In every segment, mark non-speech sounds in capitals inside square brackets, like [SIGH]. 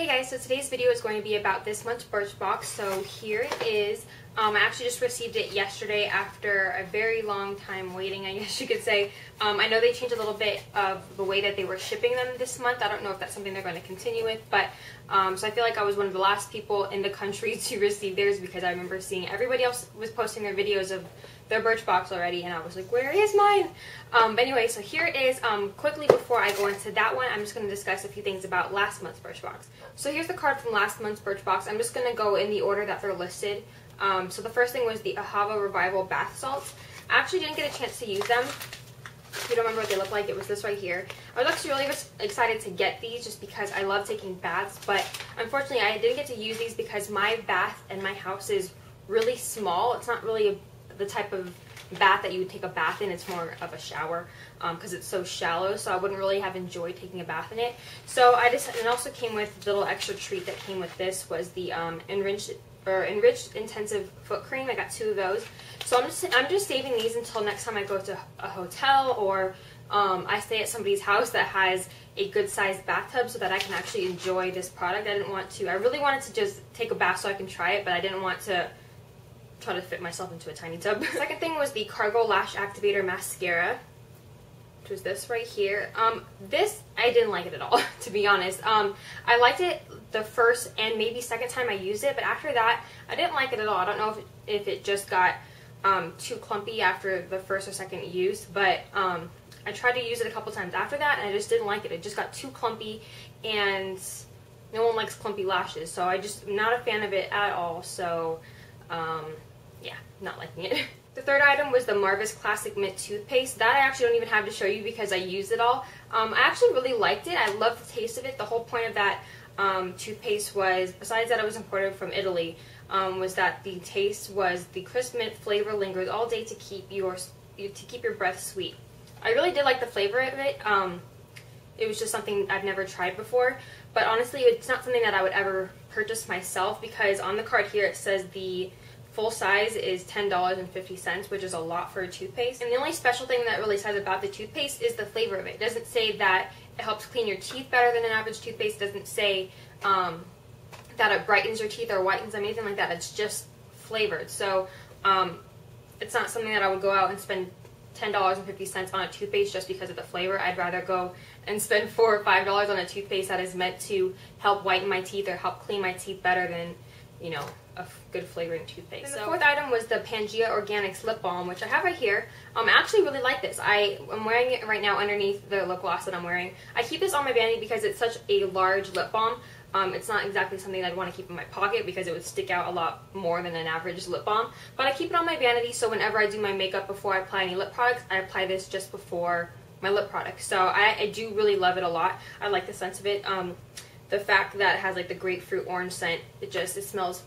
Hey guys, so today's video is going to be about this month's Birchbox. So here it is. Um, I actually just received it yesterday after a very long time waiting, I [LAUGHS] guess you could say. Um, I know they changed a little bit of the way that they were shipping them this month. I don't know if that's something they're going to continue with, but um, so I feel like I was one of the last people in the country [LAUGHS] to receive theirs because I remember seeing everybody else was posting their videos of their Birchbox already, and I was like, where is mine? Um, but anyway, so here is. Um, quickly before I go into that one, I'm just going to discuss a few things about last month's Birchbox. So here's the card from last month's Birchbox. I'm just going to go in the order that they're listed. Um, so the first thing was the Ahava Revival Bath Salts. I actually didn't get a chance to use them. If you don't remember what they look like, it was this right here. I was actually really excited to get these just because I love taking baths, but unfortunately I didn't get to use these because my bath and my house is really small. It's not really a the type of bath that you would take a bath in. It's more of a shower because um, it's so shallow. So I wouldn't really have enjoyed taking a bath in it. So I just, it also came with the little extra treat that came with this was the um, enriched or enriched intensive foot cream. I got two of those. So I'm just, I'm just saving these until next time I go to a hotel or um, I stay at somebody's house that has a good sized bathtub so that I can actually enjoy this product. I didn't want to, I really wanted to just take a bath so I can try it, but I didn't want to try to fit myself into a tiny tub. [LAUGHS] Second thing was the Cargo Lash Activator Mascara, which was this right here. Um, this, I didn't like it at all, [LAUGHS] to be honest. Um, I liked it the first and maybe second time I used it, but after that, I didn't like it at all. I don't know if, if it just got um, too clumpy after the first or second use, but um, I tried to use it a couple times after that, and I just didn't like it. It just got too clumpy, and no one likes clumpy lashes, so I just am not a fan of it at all, so... Um, yeah, not liking it. [LAUGHS] The third item was the Marvis Classic Mint Toothpaste. That I actually don't even have to show you because I used it all. Um, I actually really liked it. I love the taste of it. The whole point of that um, toothpaste was, besides that it was imported from Italy, um, was that the taste was the crisp mint flavor lingers all day to keep your to keep your breath sweet. I really did like the flavor of it. Um, it was just something I've never tried before, but honestly, it's not something that I would ever purchase myself because on the card here it says the Full size is $10.50, which is a lot for a toothpaste. And the only special thing that really says about the toothpaste is the flavor of it. It doesn't say that it helps clean your teeth better than an average toothpaste. It doesn't say um, that it brightens your teeth or whitens them, anything like that. It's just flavored. So um, it's not something that I would go out and spend $10.50 on a toothpaste just because of the flavor. I'd rather go and spend 4 or $5 on a toothpaste that is meant to help whiten my teeth or help clean my teeth better than, you know, a good flavoring toothpaste. And the fourth item was the Pangea Organics Lip Balm, which I have right here. Um, I actually really like this. I am wearing it right now underneath the lip gloss that I'm wearing. I keep this on my vanity because it's such a large lip balm. Um, it's not exactly something I'd want to keep in my pocket because it would stick out a lot more than an average lip balm. But I keep it on my vanity so whenever I do my makeup before I apply any lip products, I apply this just before my lip product. So I, I do really love it a lot. I like the sense of it. Um, the fact that it has like the grapefruit orange scent, it just, it smells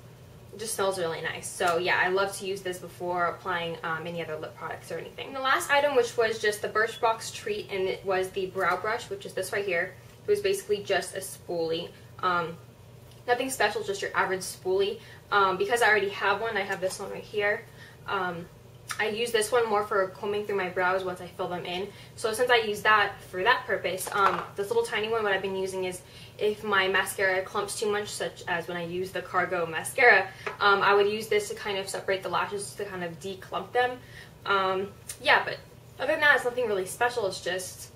just smells really nice. So yeah, I love to use this before applying um, any other lip products or anything. And the last item, which was just the Birchbox treat, and it was the brow brush, which is this right here. It was basically just a spoolie. Um, nothing special, just your average spoolie. Um, because I already have one, I have this one right here. I use this one more for combing through my brows once I fill them in. So since I use that for that purpose, um, this little tiny one, what I've been using is if my mascara clumps too much, such as when I use the Cargo mascara, um, I would use this to kind of separate the lashes to kind of declump them. Um, yeah, but other than that, it's nothing really special. It's just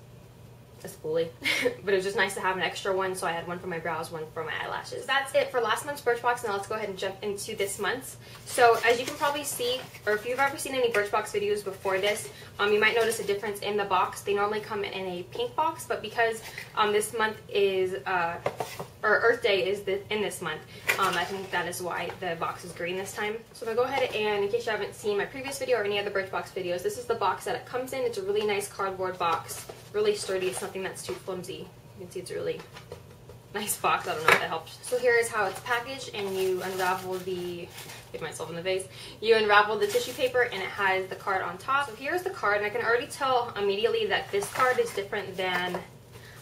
a spoolie. [LAUGHS] but it was just nice to have an extra one, so I had one for my brows, one for my eyelashes. That's it for last month's Birchbox, now let's go ahead and jump into this month's. So as you can probably see, or if you've ever seen any Birchbox videos before this, um, you might notice a difference in the box. They normally come in a pink box, but because um, this month is, uh, or Earth Day is the, in this month, um, I think that is why the box is green this time. So I'm to go ahead and, in case you haven't seen my previous video or any other Birchbox videos, this is the box that it comes in. It's a really nice cardboard box, really sturdy. It's nothing that's too flimsy. You can see it's a really nice box. I don't know if that helps. So here is how it's packaged and you unravel the, hit myself in the face, you unravel the tissue paper and it has the card on top. So here's the card and I can already tell immediately that this card is different than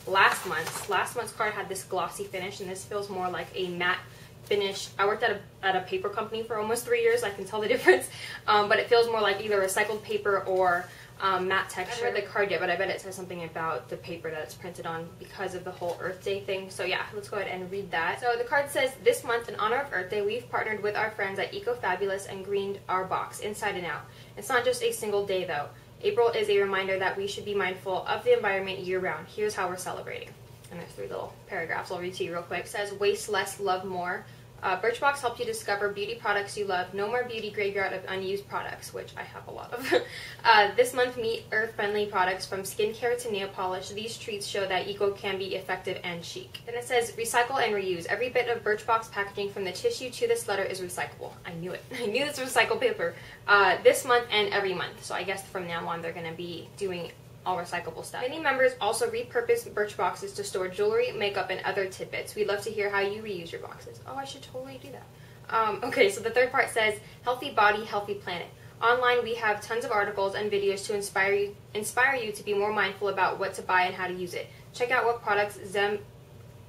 last month's. Last month's card had this glossy finish and this feels more like a matte finish. I worked at a, at a paper company for almost three years. I can tell the [LAUGHS] difference. Um, but it feels more like either recycled paper or um, matte texture. the card yet, but I bet it says something about the paper that it's printed on because of the whole Earth Day thing. So yeah, let's go ahead and read that. So the card says, this month in honor of Earth Day, we've partnered with our friends at Eco Fabulous and greened our box inside and out. It's not just a single day though. April is a reminder that we should be mindful of the environment year round. Here's how we're celebrating. And there's three little paragraphs I'll read to you real quick. It says, waste less, love more. Uh, Birchbox helped you discover beauty products you love. No more beauty graveyard of unused products, which I have a lot of. [LAUGHS] uh, this month, meet earth-friendly products from skincare to nail polish. These treats show that eco can be effective and chic. Then it says, recycle and reuse. Every bit of Birchbox packaging from the tissue to this letter is recyclable. I knew it. [LAUGHS] I knew was recycled paper. Uh, this month and every month. So I guess from now on, they're going to be doing all recyclable stuff. Many members also repurpose Birch boxes to store jewelry, makeup, and other tidbits. We'd love to hear how you reuse your boxes. Oh, I should totally do that. Um, [LAUGHS] okay, so the third part says, healthy body, healthy planet. Online, we have tons of articles and videos to inspire you, inspire you to be more mindful about what to buy and how to use it. Check out what products Zem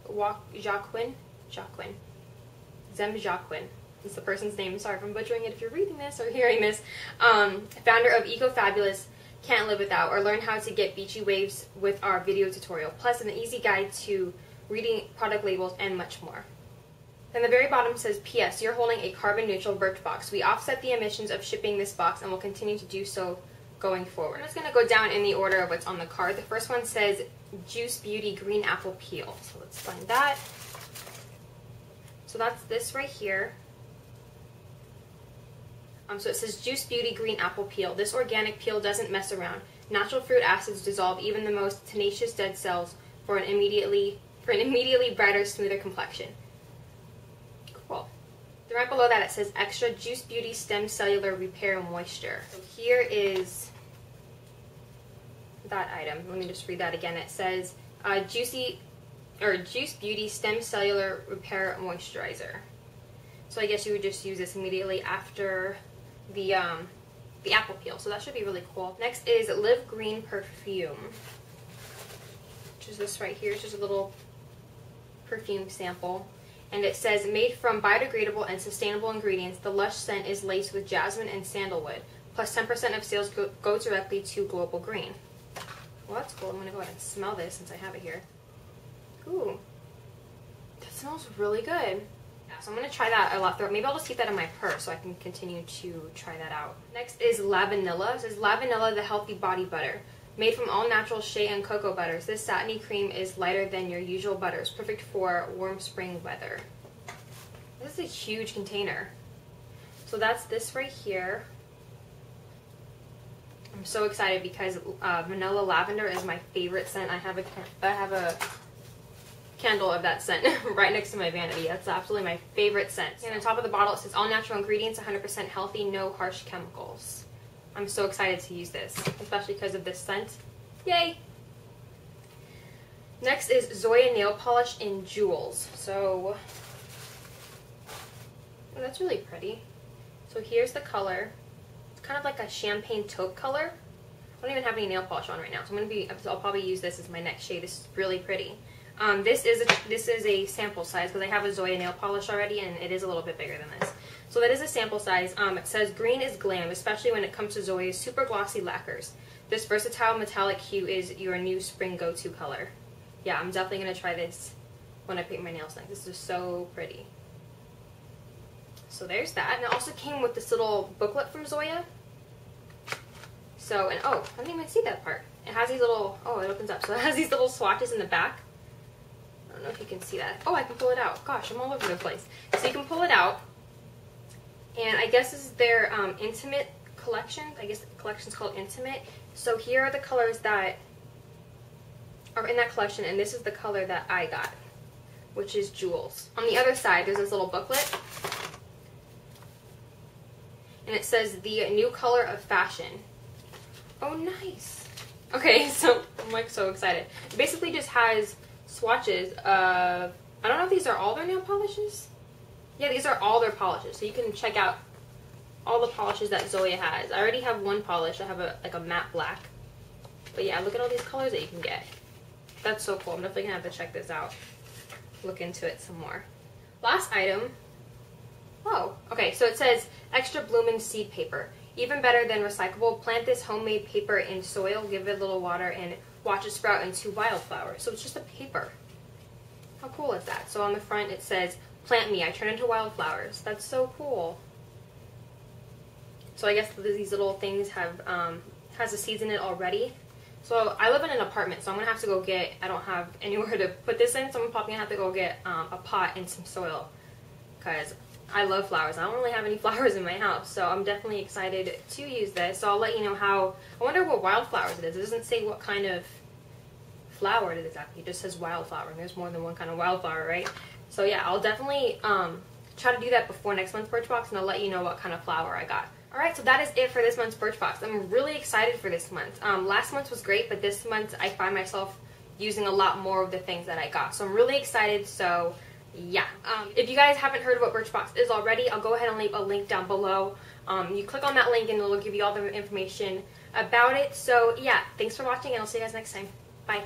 Jacquin, Jacquin, Zem Jacquin is the person's name. Sorry if I'm butchering it if you're reading this or hearing this. Um, founder of Eco Fabulous can't live without, or learn how to get beachy waves with our video tutorial, plus an easy guide to reading product labels and much more. Then the very bottom says, P.S. You're holding a carbon neutral birch box. We offset the emissions of shipping this box and will continue to do so going forward. I'm just going to go down in the order of what's on the card. The first one says Juice Beauty Green Apple Peel. So let's find that. So that's this right here. Um, so it says Juice Beauty Green Apple Peel. This organic peel doesn't mess around. Natural fruit acids dissolve even the most tenacious dead cells for an immediately for an immediately brighter, smoother complexion. Cool. Then right below that it says Extra Juice Beauty Stem Cellular Repair Moisture. So here is that item. Let me just read that again. It says uh, Juicy or Juice Beauty Stem Cellular Repair Moisturizer. So I guess you would just use this immediately after the um, the apple peel. So that should be really cool. Next is Live Green Perfume, which is this right here. It's just a little perfume sample. And it says, made from biodegradable and sustainable ingredients, the lush scent is laced with jasmine and sandalwood, plus 10% of sales go, go directly to Global Green. Well, that's cool. I'm going to go ahead and smell this since I have it here. Ooh, that smells really good. So I'm going to try that a lot. Maybe I'll just keep that in my purse so I can continue to try that out. Next is Lavanilla. This is Lavanilla, the healthy body butter. Made from all natural shea and cocoa butters, this satiny cream is lighter than your usual butters, perfect for warm spring weather. This is a huge container. So that's this right here. I'm so excited because uh, vanilla lavender is my favorite scent. I have a I have a candle of that scent [LAUGHS] right next to my vanity. That's absolutely my favorite scent. And on top of the bottle it says all natural ingredients, 100% healthy, no harsh chemicals. I'm so excited to use this, especially because of this scent. Yay! Next is Zoya Nail Polish in Jules. So, oh, that's really pretty. So here's the color. It's kind of like a champagne taupe color. I don't even have any nail polish on right now, so I'm gonna be. I'll probably use this as my next shade. This is really pretty. Um, this is a, this is a sample size because I have a Zoya nail polish already and it is a little bit bigger than this. So that is a sample size. Um, it says green is glam, especially when it comes to Zoya's super glossy lacquers. This versatile metallic hue is your new spring go-to color. Yeah, I'm definitely going to try this when I paint my nails next. This is so pretty. So there's that. And it also came with this little booklet from Zoya. So, and oh, I didn't even see that part. It has these little, oh, it opens up. So it has these little swatches in the back don't know if you can see that. Oh, I can pull it out. Gosh, I'm all over the place. So you can pull it out. And I guess this is their um, Intimate collection. I guess the collection's called Intimate. So here are the colors that are in that collection, and this is the color that I got, which is Jules. On the other side, there's this little booklet. And it says, the new color of fashion. Oh, nice. Okay, [LAUGHS] so I'm like so excited. It basically just has swatches of, I don't know if these are all their nail polishes. Yeah, these are all their polishes. So you can check out all the polishes that Zoya has. I already have one polish. I have a like a matte black. But yeah, look at all these colors that you can get. That's so cool. I'm definitely to have to check this out. Look into it some more. Last item. Oh, okay. So it says extra bloomin' seed paper. even better than recyclable. Plant this homemade paper in soil, give it a little water, and watch it sprout into wildflowers. So it's just a paper. How cool is that? So on the front it says, plant me, I turn into wildflowers. That's so cool. So I guess these little things have, um, has the seeds in it already. So I live in an apartment, so I'm gonna have to go get, I don't have [LAUGHS] anywhere to put this in, so I'm probably gonna have to go get um, a pot and some soil. Because I love flowers. I don't really have any [LAUGHS] flowers in my house, so I'm definitely excited to use this. So I'll let you know how, I wonder what wildflowers it is. It doesn't say what kind of flower it is exactly. It just says wildflower, and there's more than one kind of wildflower, right? So yeah, I'll definitely um, try to do that before next month's Birchbox, and I'll let you know what kind of flower I got. Alright, so that is it for this month's Birchbox. I'm really excited for this month. Um, last month was great, but this month I find myself using a lot more of the things that I got. So I'm really excited, so yeah. Um, if you guys haven't heard what Birchbox is already, I'll go ahead and leave a link down below. Um, you click on that link and it'll give you all the information about it. So yeah, thanks for watching and I'll see you guys next time. Bye.